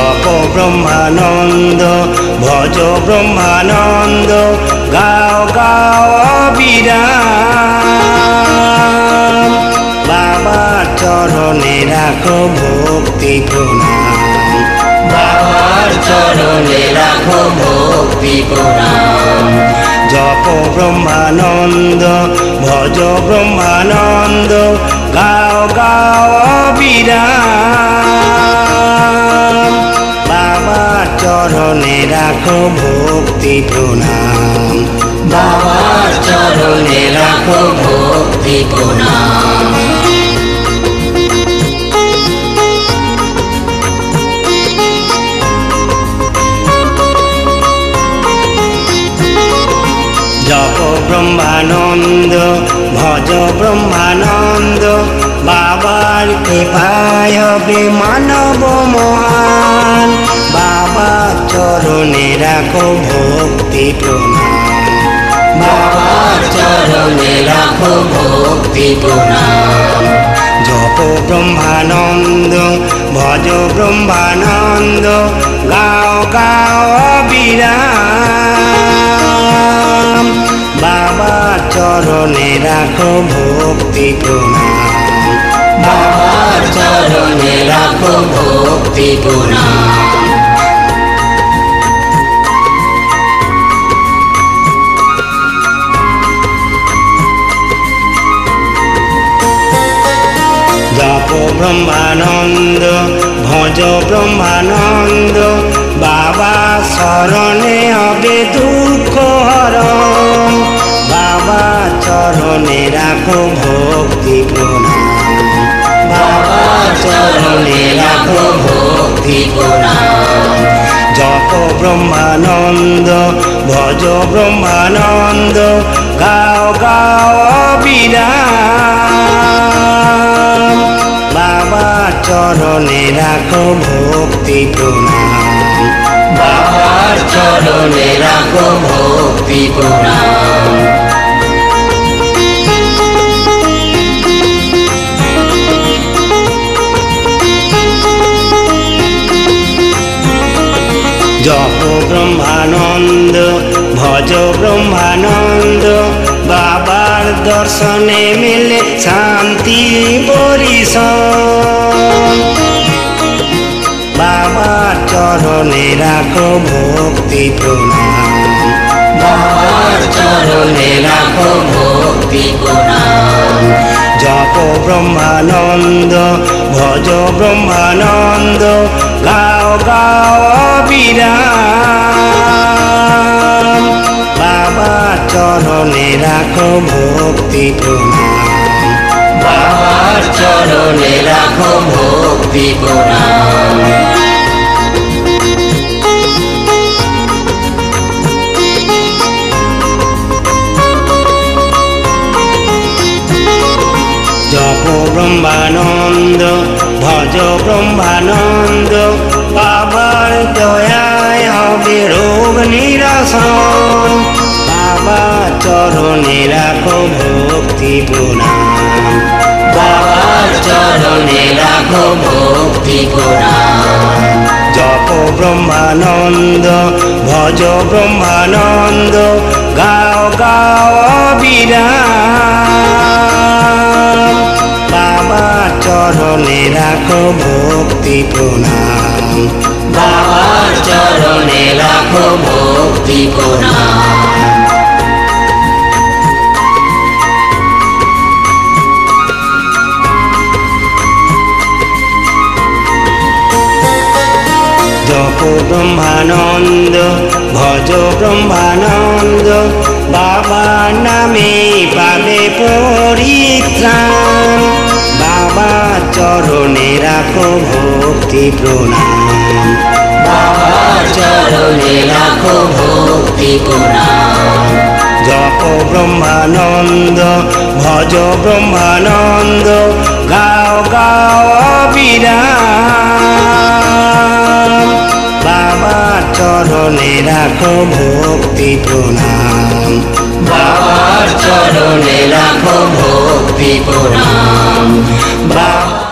জপ ব্রহ্মানন্দ, ভজ ব্রহ্মানন্দ, গাও গাও বিরাম বাবা চরণে রাখো ভক্তি প্রণাম। বাবার চরণে রাখো ভক্তি প্রণাম। জপ ব্রহ্মানন্দ, ভজ ব্রহ্মানন্দ, গাও গাও বিরাম চরণে রাখো ভক্তি প্রণাম। বাবার চরণে রাখো ভক্তি প্রণাম। জপ ব্রহ্মানন্দ ভজ ব্রহ্মানন্দ বাবার কৃপায় হবে মানব মহান। রাখো ভক্তি প্রণাম। বাবার চরণে রাখো ভক্তি প্রণাম। জপ ব্রহ্মানন্দ, ভজ ব্রহ্মানন্দ, গাও গাও বিরাম বাবা চরণে রাখো ভক্তি প্রণাম। বাবার চরণে রাখো ভক্তি প্রণাম। ভজ ব্রহ্মানন্দ, বাবা শরণে হবে দুঃখ হরণ। বাবা চরণে রাখো ভক্তি বাবার চরণে রাখো ভক্তি প্রণাম। জপ ব্রহ্মানন্দ, ভজ ব্রহ্মানন্দ, গাও গাও বাবা চরণে রাখো ভক্তি প্রণাম। বাবার চরণে রাখো ভক্তি প্রণাম। জপ ব্রহ্মানন্দ ভজ ব্রহ্মানন্দ বাবার দর্শনে মিলে শান্তি পরিশ বাবার চরণে রাখো ভক্তি প্রণাম। বাবার চরণে রাখো ভক্তি প্রণাম জপ ব্রহ্মানন্দ, ভজ ব্রহ্মানন্দ, গাও গাও বিরাম বাবা চরণে রাখো ভক্তি প্রণাম। বাবার চরণে রাখো ভক্তি প্রণাম। জপ ব্রহ্মানন্দ ভজ ব্রহ্মানন্দ বাবার দয়ায় হবে রোগ নিরসন। বাবা চরণে রাখো ভক্তি প্রণাম বাবার চরণে রাখো ভক্তি প্রণাম জপ ব্রহ্মানন্দ ভজ ব্রহ্মানন্দ গাও গাও বিরাম বাবা চরণে রাখো ভক্তি প্রণাম বাবার চরণে রাখো ভক্তি প্রণাম ব্রহ্মানন্দ ভজ ব্রহ্মানন্দ বাবা নামে পাবে পরিত্রাণ। বাবা চরণ রাখো ভক্তি বাবার চরণে রাখো ভক্তি প্রণাম। জপ ব্রহ্মানন্দ, ভজ ব্রহ্মানন্দ, গাও গাও বিরাম বাবার চরণে রাখো ভক্তি প্রণাম। বাবার চরণে রাখো ভক্তি প্রণাম। বাবা